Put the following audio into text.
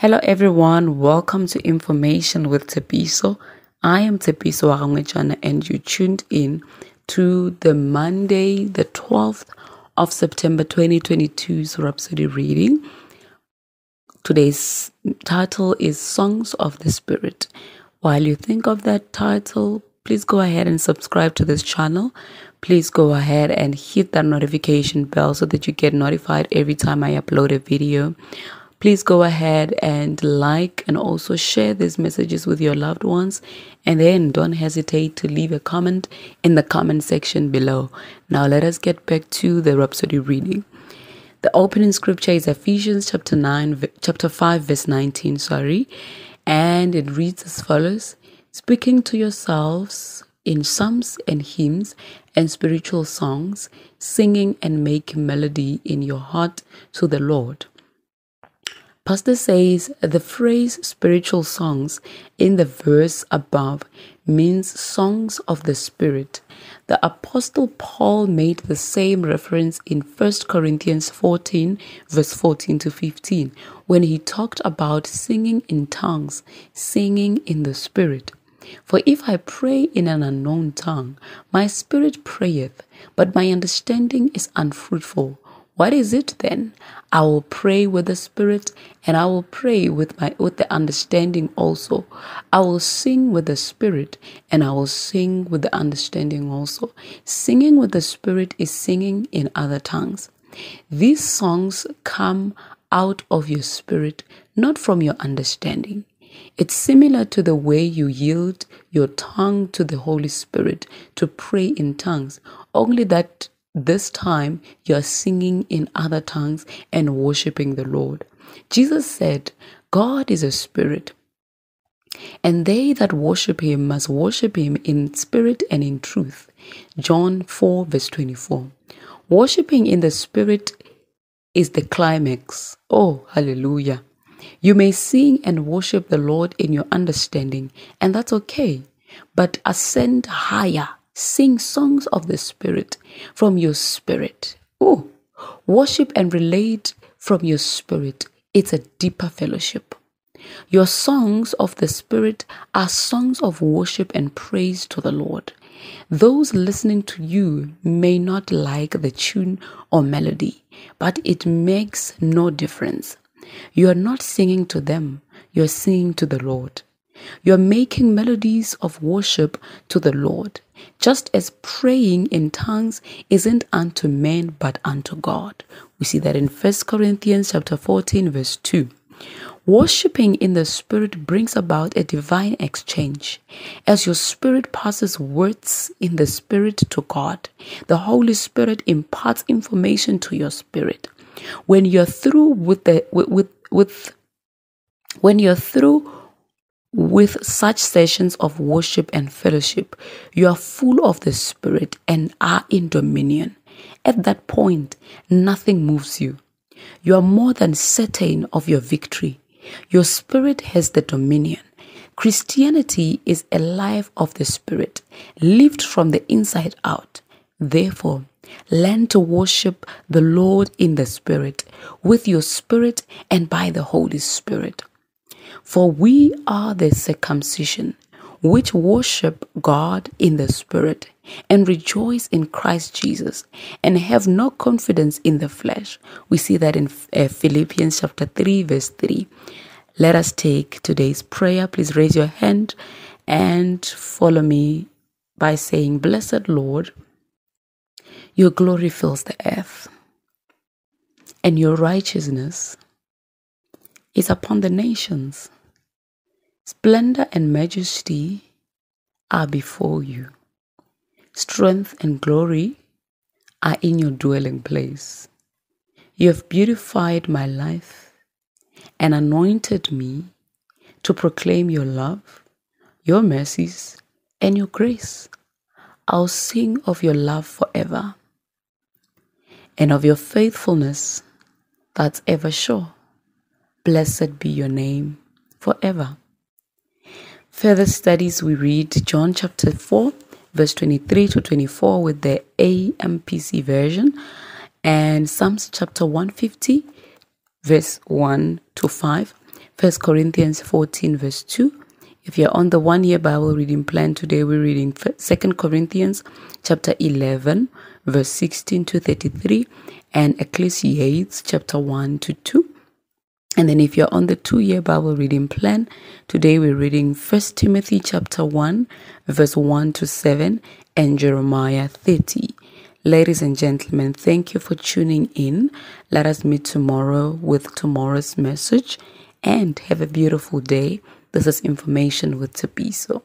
Hello everyone, welcome to Information with Tshepiso. I am Tepiso Arangwechana and you tuned in to the Monday, the 12th of September 2022's Rhapsody reading. Today's title is Songs of the Spirit. While you think of that title, please go ahead and subscribe to this channel. Please go ahead and hit that notification bell so that you get notified every time I upload a video. Please go ahead and like and also share these messages with your loved ones. And then don't hesitate to leave a comment in the comment section below. Now let us get back to the Rhapsody reading. The opening scripture is Ephesians chapter 9, chapter 5, verse 19, sorry. And it reads as follows Speaking to yourselves in psalms and hymns and spiritual songs, singing and making melody in your heart to the Lord Pastor says the phrase spiritual songs in the verse above means songs of the Spirit. The Apostle Paul made the same reference in 1 Corinthians 14, verse 14 to 15, when he talked about singing in tongues, singing in the Spirit. For if I pray in an unknown tongue, my spirit prayeth, but my understanding is unfruitful. What is it then? I will pray with the spirit and I will pray with my with the understanding also. I will sing with the spirit and I will sing with the understanding also. Singing with the spirit is singing in other tongues. These songs come out of your spirit, not from your understanding. It's similar to the way you yield your tongue to the Holy Spirit to pray in tongues, only that this time you're singing in other tongues and worshiping the Lord. Jesus said, God is a spirit, and they that worship him must worship him in spirit and in truth. John 4, verse 24. Worshipping in the spirit is the climax. Oh, hallelujah. You may sing and worship the Lord in your understanding, and that's okay. But ascend higher Sing songs of the Spirit from your spirit. Oh, worship and relate from your spirit. It's a deeper fellowship. Your songs of the Spirit are songs of worship and praise to the Lord. Those listening to you may not like the tune or melody, but it makes no difference. You are not singing to them, you're singing to the Lord. You're making melodies of worship to the Lord, just as praying in tongues isn't unto men but unto God. We see that in 1 Corinthians chapter 14 verse 2. Worshipping in the Spirit brings about a divine exchange. As your spirit passes words in the Spirit to God, the Holy Spirit imparts information to your spirit. When you're through with the with with, with when you're through with such sessions of worship and fellowship, you are full of the Spirit and are in dominion. At that point, nothing moves you. You are more than certain of your victory. Your spirit has the dominion. Christianity is a life of the Spirit, lived from the inside out. Therefore, learn to worship the Lord in the Spirit, with your spirit and by the Holy Spirit. For we are the circumcision which worship God in the Spirit and rejoice in Christ Jesus and have no confidence in the flesh. We see that in uh, Philippians chapter 3, verse 3. Let us take today's prayer. Please raise your hand and follow me by saying, Blessed Lord, your glory fills the earth, and your righteousness is upon the nations. Splendor and majesty are before you. Strength and glory are in your dwelling place. You have beautified my life and anointed me to proclaim your love, your mercies, and your grace. I'll sing of your love forever and of your faithfulness that's ever sure. Blessed be your name forever. Further studies, we read John chapter 4, verse 23 to 24 with the AMPC version, and Psalms chapter 150, verse 1 to 5, First Corinthians 14 verse 2. If you're on the one year Bible reading plan today, we're reading Second Corinthians chapter 11 verse 16 to 33 and Ecclesiastes chapter 1 to 2. And then if you're on the two-year Bible reading plan, today we're reading First Timothy chapter 1 verse 1 to 7 and Jeremiah 30. Ladies and gentlemen, thank you for tuning in. Let us meet tomorrow with tomorrow's message and have a beautiful day. This is information with Tshepiso.